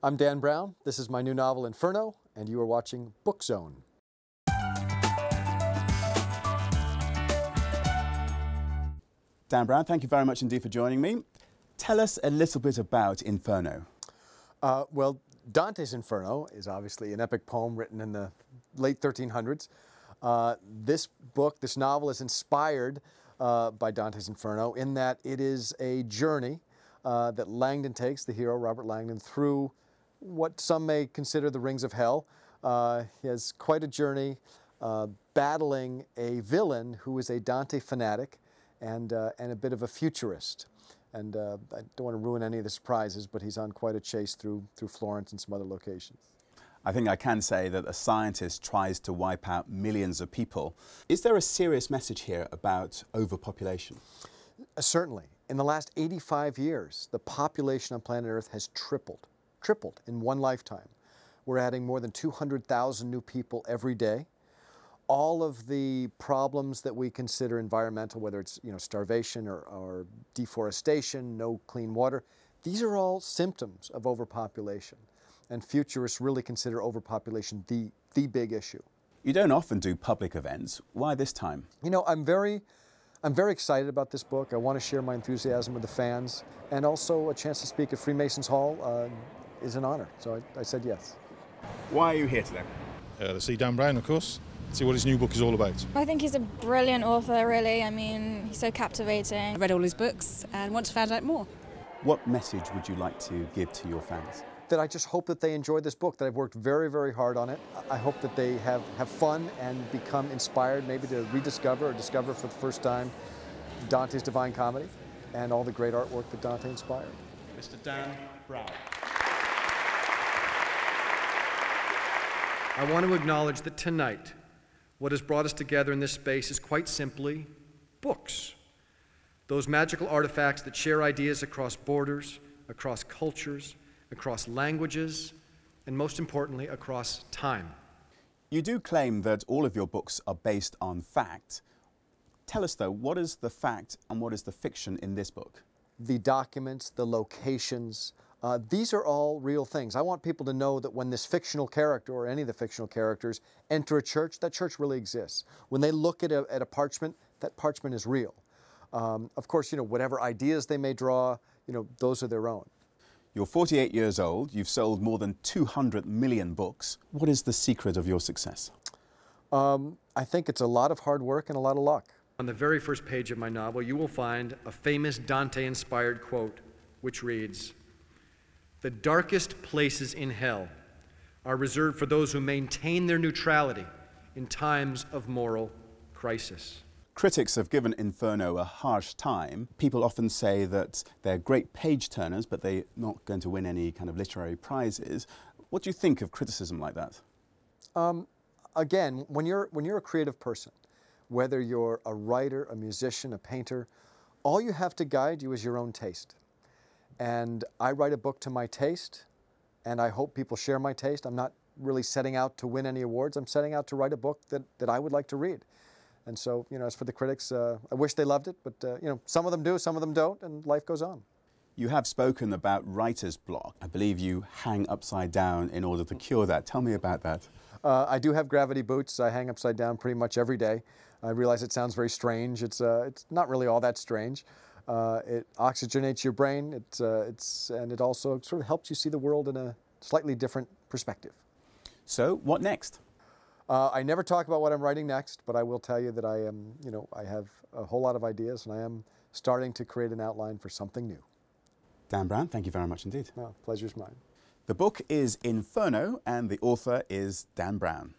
I'm Dan Brown. This is my new novel, Inferno, and you are watching Book Zone. Dan Brown, thank you very much indeed for joining me. Tell us a little bit about Inferno. Uh, well, Dante's Inferno is obviously an epic poem written in the late 1300s. Uh, this book, this novel, is inspired uh, by Dante's Inferno in that it is a journey uh, that Langdon takes, the hero Robert Langdon, through what some may consider the rings of hell. Uh, he has quite a journey uh, battling a villain who is a Dante fanatic and, uh, and a bit of a futurist. And uh, I don't want to ruin any of the surprises, but he's on quite a chase through, through Florence and some other locations. I think I can say that a scientist tries to wipe out millions of people. Is there a serious message here about overpopulation? Uh, certainly. In the last 85 years, the population on planet Earth has tripled, tripled in one lifetime. We're adding more than 200,000 new people every day all of the problems that we consider environmental, whether it's you know, starvation or, or deforestation, no clean water, these are all symptoms of overpopulation. And futurists really consider overpopulation the, the big issue. You don't often do public events. Why this time? You know, I'm very, I'm very excited about this book. I want to share my enthusiasm with the fans. And also a chance to speak at Freemasons Hall uh, is an honor. So I, I, said yes. Why are you here today? Uh, to see Dan Brown, of course see what his new book is all about. I think he's a brilliant author, really. I mean, he's so captivating. I read all his books and want to find out more. What message would you like to give to your fans? That I just hope that they enjoy this book, that I've worked very, very hard on it. I hope that they have, have fun and become inspired, maybe to rediscover or discover for the first time Dante's Divine Comedy and all the great artwork that Dante inspired. Mr. Dan Brown. I want to acknowledge that tonight what has brought us together in this space is quite simply books. Those magical artifacts that share ideas across borders, across cultures, across languages, and most importantly, across time. You do claim that all of your books are based on fact. Tell us, though, what is the fact and what is the fiction in this book? The documents, the locations, uh, these are all real things. I want people to know that when this fictional character or any of the fictional characters enter a church, that church really exists. When they look at a, at a parchment, that parchment is real. Um, of course, you know, whatever ideas they may draw, you know, those are their own. You're 48 years old. You've sold more than 200 million books. What is the secret of your success? Um, I think it's a lot of hard work and a lot of luck. On the very first page of my novel, you will find a famous Dante inspired quote, which reads the darkest places in hell are reserved for those who maintain their neutrality in times of moral crisis. Critics have given Inferno a harsh time. People often say that they're great page turners, but they're not going to win any kind of literary prizes. What do you think of criticism like that? Um, again, when you're, when you're a creative person, whether you're a writer, a musician, a painter, all you have to guide you is your own taste. And I write a book to my taste, and I hope people share my taste. I'm not really setting out to win any awards. I'm setting out to write a book that, that I would like to read. And so, you know, as for the critics, uh, I wish they loved it, but, uh, you know, some of them do, some of them don't, and life goes on. You have spoken about writer's block. I believe you hang upside down in order to cure that. Tell me about that. Uh, I do have gravity boots. I hang upside down pretty much every day. I realize it sounds very strange. It's, uh, it's not really all that strange. Uh, it oxygenates your brain. It's, uh, it's, and it also sort of helps you see the world in a slightly different perspective. So, what next? Uh, I never talk about what I'm writing next, but I will tell you that I am, you know, I have a whole lot of ideas, and I am starting to create an outline for something new. Dan Brown, thank you very much indeed. No, pleasure's mine. The book is Inferno, and the author is Dan Brown.